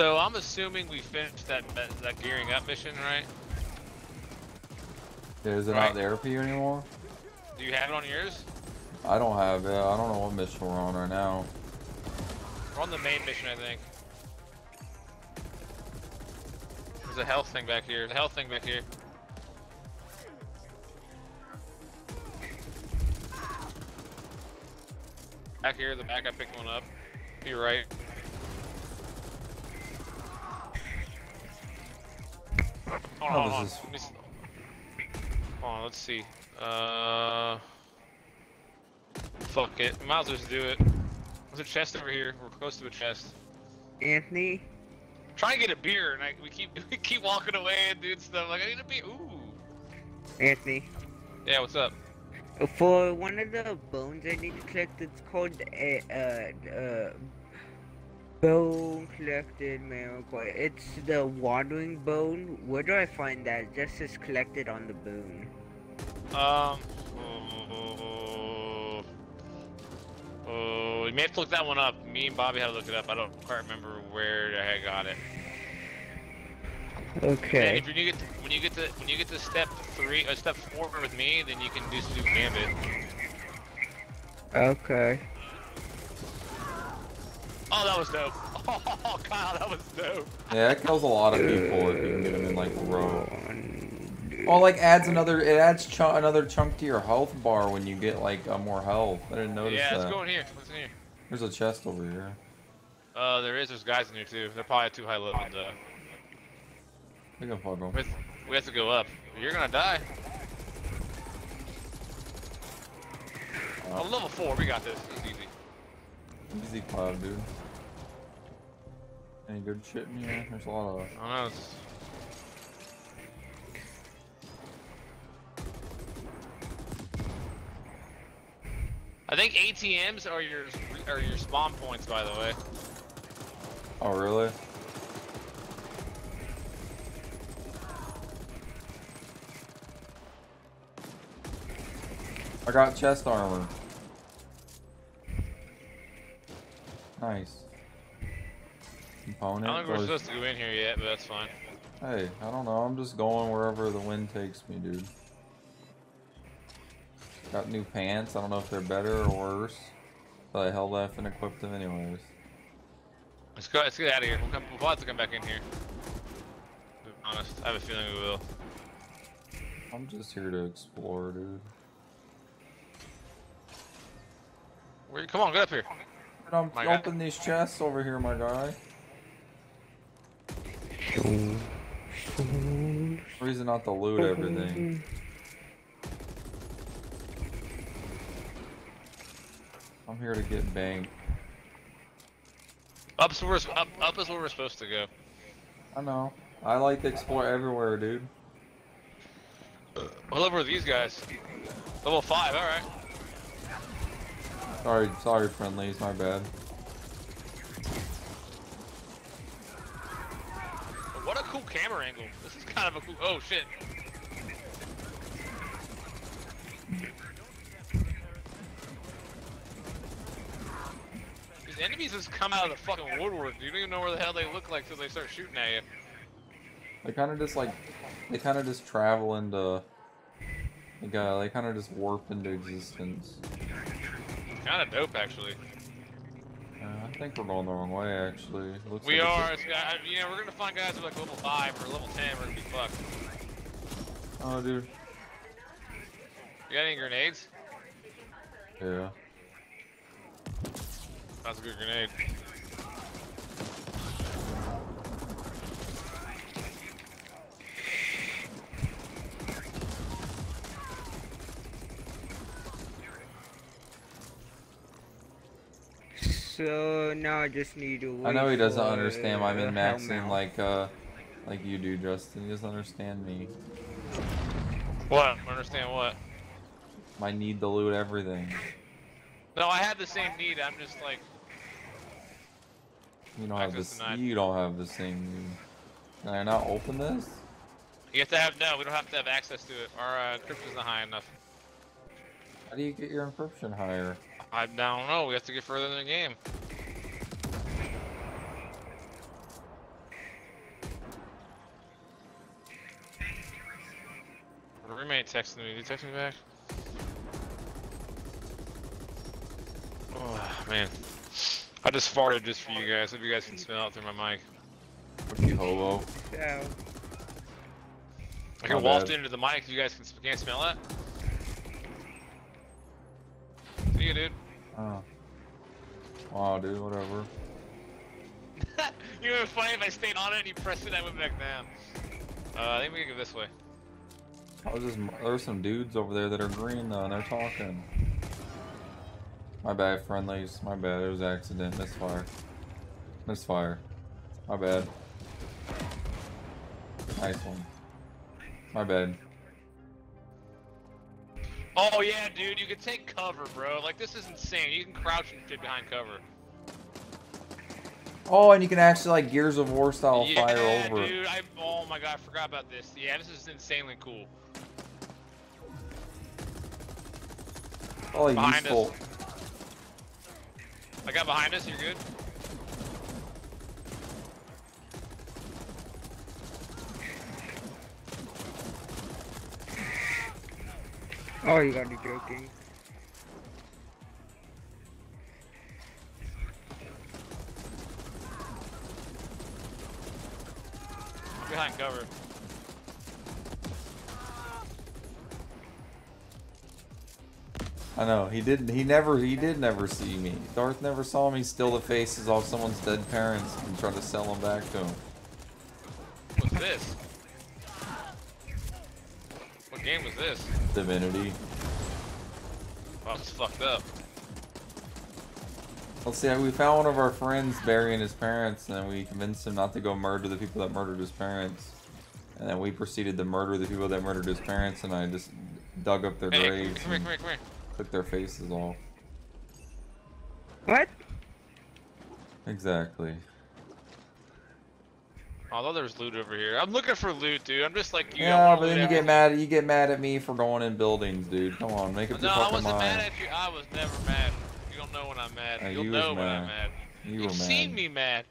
So I'm assuming we finished that that, that gearing up mission, right? Is it Right. not there for you anymore? Do you have it on yours? I don't have it. I don't know what mission we're on right now. We're on the main mission, I think. There's a health thing back here. The health thing back here. Back here, the back, I picked one up. You're right. Hold on, Oh, hold on. is- Let me s- Hold on, let's see. Uh, fuck it. Might as well just do it. There's a chest over here. We're close to a chest. Anthony, Try and get a beer, and I, we keep we keep walking away and doing stuff. Like I need a beer. Ooh. Anthony. Yeah, what's up? For one of the bones I need to collect, it's called a uh, uh, bone collected miracle. It's the wandering bone. Where do I find that? Just says collected on the bone. Um. Oh, oh, you may have to look that one up. Me and Bobby had to look it up. I don't quite remember where the heck I got it. And Okay. if you get to, when you get to when you get to step three or step four with me, then you can do Super Gambit. Okay. Oh, that was dope. Oh, Kyle, that was dope. Yeah, that kills a lot of people if you can get them in like a row. Oh, like adds another. It adds ch another chunk to your health bar when you get like uh, more health. I didn't notice yeah, that. let's go in here. Let's in here. There's a chest over here. Uh, there is. There's guys in here too. They're probably too high level though. We can fuck them. We have, we have to go up. You're gonna die. Oh, level four. We got this. This is easy. Easy cloud, dude. Any good shit in here? There's a lot of. I don't know. It's... I think ATMs are your are your spawn points, by the way. Oh, really? I got chest armor. Nice. I don't think we're supposed to go in here yet, but that's fine. Hey, I don't know. I'm just going wherever the wind takes me, dude. Got new pants. I don't know if they're better or worse. But I held F and equipped them anyways. Let's go. Let's get out of here. We'll, come, we'll have to come back in here. To be honest, I have a feeling we will. I'm just here to explore, dude. Where, come on, get up here. I'm open these chests over here, my guy. Reason not to loot everything. Mm-hmm. I'm here to get banked. Up's where we're, up, up is where we're supposed to go. I know. I like to explore everywhere, dude. What level are these guys? Level five. All right. Sorry, sorry, friendlies. My bad. What a cool camera angle. This is kind of a cool. Oh shit. These enemies just come out of the fucking woodwork. You don't even know where the hell they look like till they start shooting at you. They kind of just like, they kind of just travel into, like, uh, they kind of just warp into existence. Kind of dope, actually. I think we're going the wrong way, actually. Looks We like are. It's, uh, you know, we're gonna find guys with like level five or level ten. We're gonna be fucked. Oh, dude. You got any grenades? Yeah. That's a good grenade. So now I just need to. I know he doesn't for understand why I'm in the maxing like uh like you do, Justin. He doesn't understand me. What? Understand what? My need to loot everything. No, I had the same need. I'm just like, You don't have Access this. denied. You don't have the same need. Can I not open this? you have to have no. We don't have to have access to it. Our uh, encryption's not high enough. How do you get your encryption higher? I don't know. We have to get further in the game. The roommate texted me. Did you text me back? Oh, man. I just farted just for you guys. Hope you guys can smell it through my mic. Fucking hobo. Yeah. I can waltz into the mic. If You guys can, can't smell it? Oh. Wow, dude, whatever. you it's funny if I stayed on it and you pressed it, I went back down. Uh, I think we can go this way. I was just, there's some dudes over there that are green though, and they're talking. My bad, friendlies. My bad. It was accident. Misfire. Misfire. My bad. Nice one. My bad. Oh yeah, dude, you can take cover, bro. Like this is insane. You can crouch and shit behind cover. Oh, and you can actually like Gears of War style yeah, fire over. dude. I oh my god, I forgot about this. Yeah, this is insanely cool. Oh, Behind us. I got behind us. You're good. Oh, you gotta be joking. Behind cover. I know he didn't. He never. He did never see me. Darth never saw me steal the faces off someone's dead parents and try to sell them back to him. What's this? What game was this? Divinity. Oh, it's fucked up. Let's see. We found one of our friends burying his parents, and then we convinced him not to go murder the people that murdered his parents. And then we proceeded to murder the people that murdered his parents, and I just dug up their Hey, graves come here, come here, come here. took their faces off. What? Exactly. Although there's loot over here. I'm looking for loot, dude. I'm just like you. Yeah, but then you get mad. You get mad at me for going in buildings, dude. Come on, make up No, your I fucking wasn't mind. mad at you. I was never mad. You don't know when I'm mad. Uh, You'll you know when I'm mad. mad. You You've were mad. seen me mad.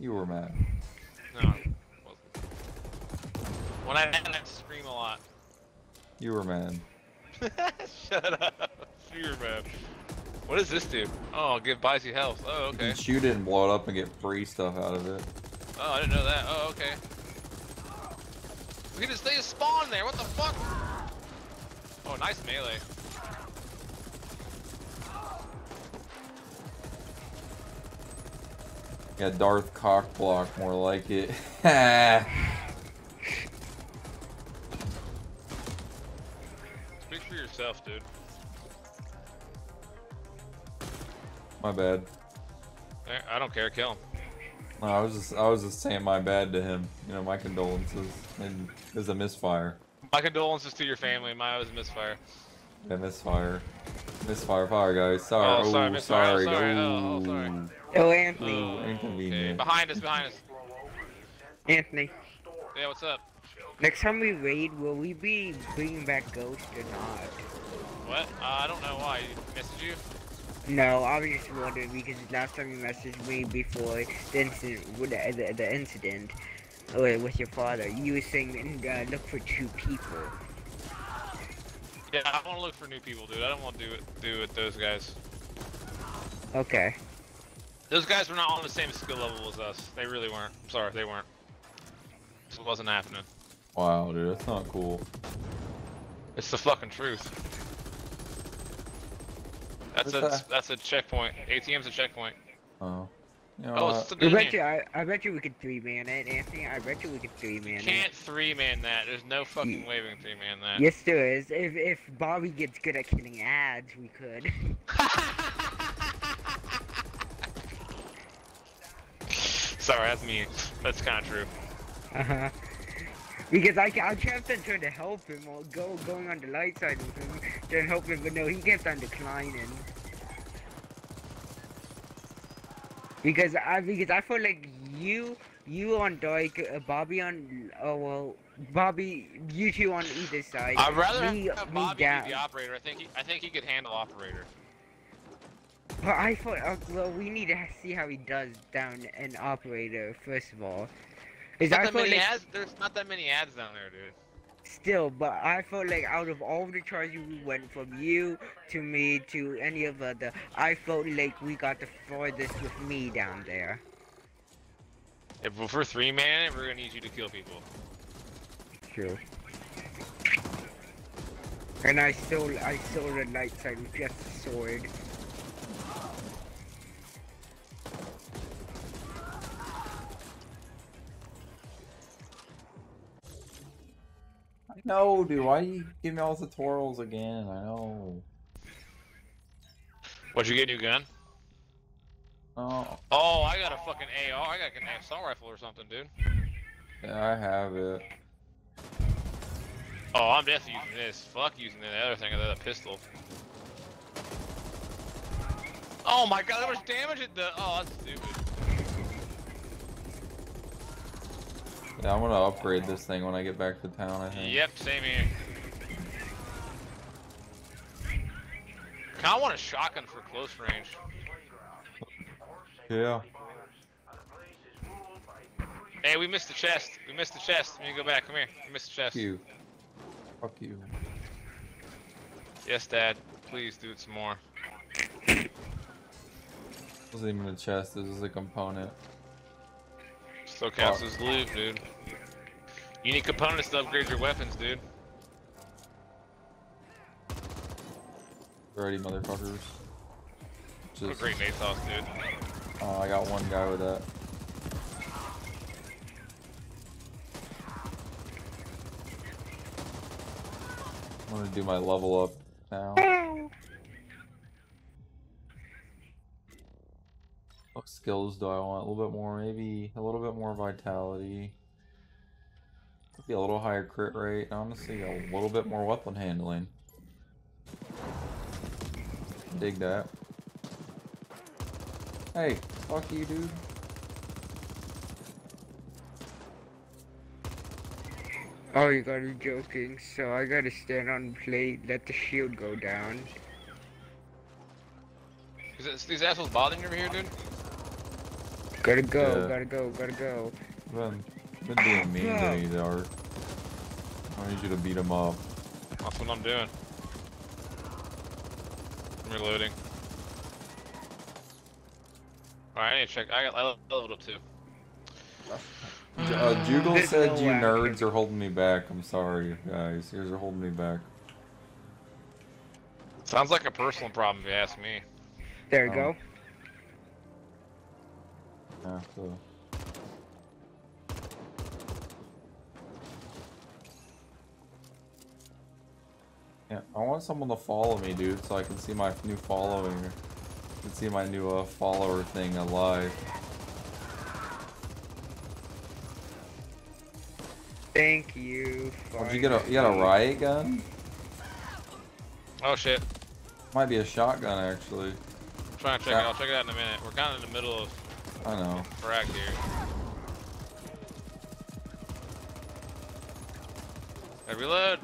You were mad. No. I wasn't. When I'm mad, I scream a lot. You were mad. Shut up. You're mad. What does this do? Oh, give buys you health. Oh, You okay. can shoot it and blow it up and get free stuff out of it. Oh, I didn't know that. Oh, okay. We can just stay spawn there. What the fuck? Oh, nice melee. Yeah, Darth cock block, more like it. Speak for yourself, dude. my bad. Eh, I don't care. Kill him. No, I was just I was just saying my bad to him. You know, my condolences. And it was a misfire. My condolences to your family. My was a misfire. Yeah, misfire. Misfire fire guys. Sorry. Oh, sorry, oh, misfire. Oh, sorry. sorry. Oh, oh, sorry. Oh, Anthony. Oh, okay. inconvenient. Behind us, behind us. Anthony. Yeah, what's up? Next time we raid, will we be bringing back Ghost or not? What? Uh, I don't know why. He messaged you? No, I was just wondering because last time you messaged me before the incident, with the, the, the incident uh, with your father, you were saying uh, look for two people. Yeah, I want to look for new people, dude. I don't want to do it, do it with those guys. Okay. Those guys were not on the same skill level as us. They really weren't. I'm sorry, they weren't. It wasn't happening. Wow, dude, that's not cool. It's the fucking truth. That's a What's that? that's a checkpoint. ATM's a checkpoint. Oh. You know Oh, what? it's I bet you. I, I bet you we could three man it, Anthony. I bet you we could three man it. Can't three man that. There's no fucking way we can three man that. Yes, there is. If if Bobby gets good at killing ads, we could. Sorry, that's me. That's kind of true. Uh huh. Because I, I kept on trying to help him, or go going on the light side with him, trying to help him, but no, he kept on declining. Because I because I felt like you you on Dyke, uh, Bobby on oh well Bobby you two on either side. I'd rather me, have me Bobby down. be the operator. I think he, I think he could handle operator. But I thought uh, well we need to see how he does down an operator first of all. Is Not that many like ads. There's not that many ads down there, dude. Still, but I felt like out of all the charges we went from you to me to any of other, I felt like we got the farthest with me down there. If we're three man, we're gonna need you to kill people. True. And I stole, I stole the light side with just a sword. Know, dude. Why do you give me all the tutorials again? I know. What'd you get, new gun? Oh, Oh, I got a fucking AR. I got an assault rifle or something, dude. yeah, I have it. Oh, I'm definitely using this. Fuck using the other thing, the other pistol. Oh my god, how much damage it does. Oh, that's stupid. Yeah, I'm gonna upgrade this thing when I get back to town. I think. Yep, same here. Kinda want a shotgun for close range. Yeah. Hey, we missed the chest. We missed the chest. We need to go back. Come here. We missed the chest. Fuck you. Fuck you. Yes, Dad. Please do it some more. This isn't even a chest. This is a component. Still counts as loot, dude. You need components to upgrade your weapons, dude. Ready, motherfuckers. What a great nade dude. oh, I got one guy with that. I'm gonna do my level up now. Skills do I want? A little bit more, maybe a little bit more vitality. Maybe a little higher crit rate. Honestly, a little bit more weapon handling. Dig that. Hey, fuck you, dude. Oh, you gotta be joking. So I gotta stand on the plate, let the shield go down. Is it, these assholes bothering you over here, dude? Gotta go, Yeah. gotta go, gotta go. Been, been being mean to me, Dart. I need you to beat him up. That's what I'm doing. I'm reloading. Alright, I need to check. I got I leveled up too. Uh, Jugal said no you nerds can- are holding me back. I'm sorry, guys. You guys are holding me back. Sounds like a personal problem if you ask me. There we Oh. go. Yeah, so. Yeah, I want someone to follow me, dude, so I can see my new following. I can see my new uh, follower thing alive. Thank you. Oh, did you get a you got a riot gun? Oh shit. Might be a shotgun actually. I'm trying to check it. Yeah. I'll check it out in a minute. We're kind of in the middle of I know. frag here. I reload.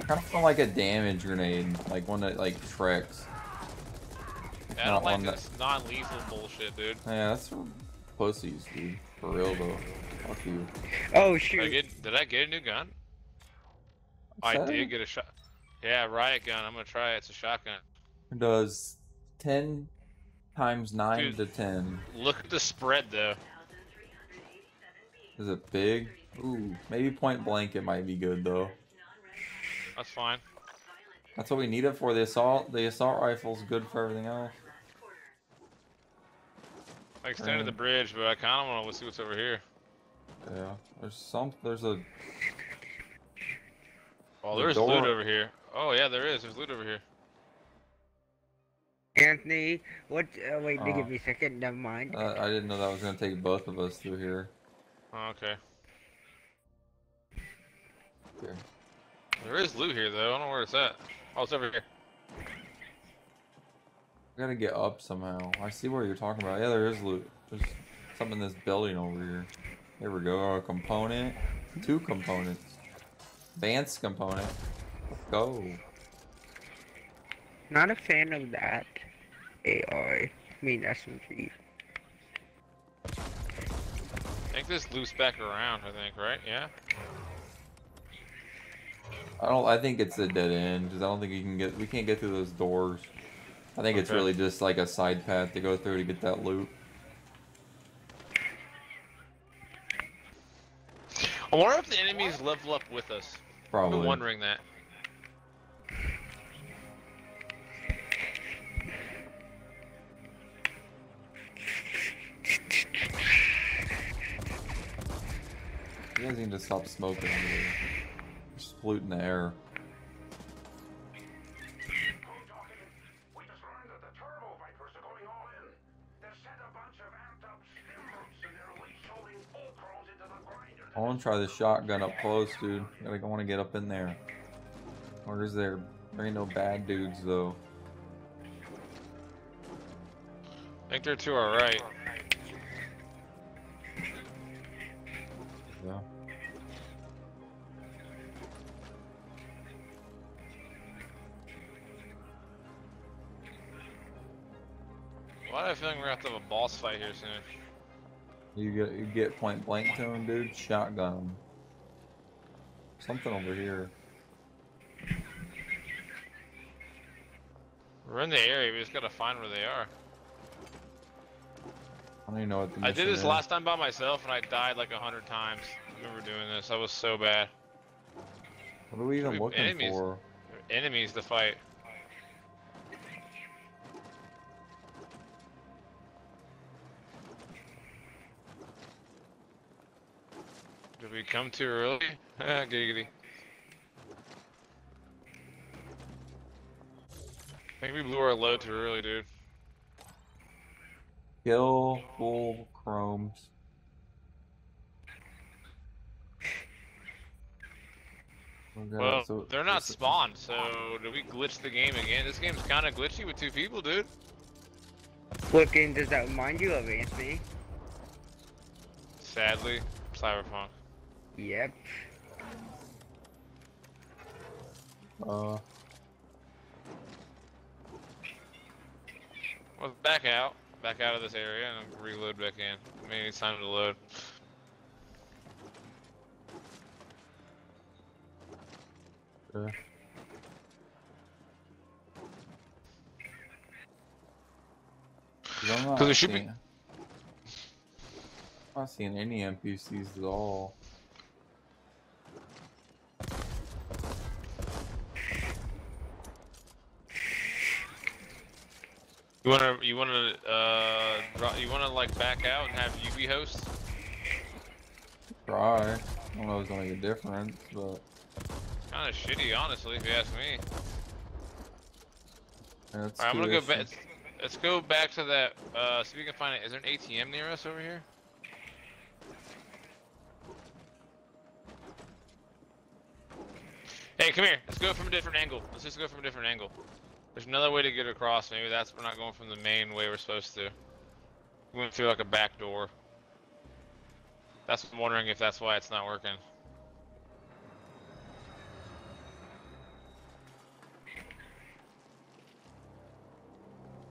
Kind of feel like a damage grenade, like one that like tricks. I don't like one that- this non-lethal bullshit, dude. Yeah, that's for pussies, dude. For real though. Fuck you. Oh Did I shoot. get? Did I get a new gun? I Said did get a shot. Yeah, riot gun. I'm gonna try it. It's a shotgun. Does ten times nine Dude. to ten. Look at the spread though. Is it big? Ooh, maybe point blank it might be good though. That's fine. That's what we need it for. The assault the assault rifle's good for everything else. I extended the bridge, but I kind of want to see what's over here. Yeah. There's some there's a Oh, The there's loot over here. Oh yeah, there is. There's loot over here. Anthony, what? Uh, wait, Oh. give me a second. Never mind. uh, I didn't know that was gonna take both of us through here. Oh, okay. Here. There is loot here though. I don't know where it's at. Oh, it's over here. We gotta get up somehow. I see where you're talking about. Yeah, there is loot. There's something in this building over here. There we go. A component. Two components. Advanced component. Let's go. Not a fan of that. AR. I mean SMG. I think this loops back around, I think, right? Yeah? I don't. I think it's a dead end because I don't think you can get. We can't get through those doors. I think it's really just like a side path to go through to get that loot. I wonder if the enemies level up with us. I've Probably. wondering that. You guys need to stop smoking. Dude. Just polluting the air. I want to try the shotgun up close, dude. I want to get up in there. Is there? There ain't no bad dudes though. I think they're to our right. Boss fight here soon? You get you get point blank to him, dude. Shotgun 'em. Something over here. We're in the area, we just gotta find where they are. I don't even know what the I did this is. last time by myself and I died like a hundred times. I remember doing this, I was so bad. What are we even looking enemies. for? Enemies to fight. Did we come too early? Ah, Giggity. I think we blew our load too early, dude. Kill full chromes. Okay, Well, so- they're not spawned, so did we glitch the game again? This game's kind of glitchy with two people, dude. What game does that remind you of, Anthony? Sadly, Cyberpunk. Yep. Uh, Well, back out. Back out of this area and reload back in. Maybe it's time to load. okay. Cause I'm not 'Cause there should be- seeing, I'm not seeing any NPCs at all. You wanna, you wanna, uh, you wanna like back out and have you be host? Try. I don't know if it's gonna make a difference, but Kind of shitty, honestly, if you ask me. yeah, Alright, I'm gonna go back. issues. Let's go back to that. Uh, see if we can find it. Is there an ATM near us over here? Hey, come here. Let's go from a different angle. Let's just go from a different angle. There's another way to get across. Maybe that's we're not going from the main way we're supposed to. We went through like a back door. That's I'm wondering if that's why it's not working.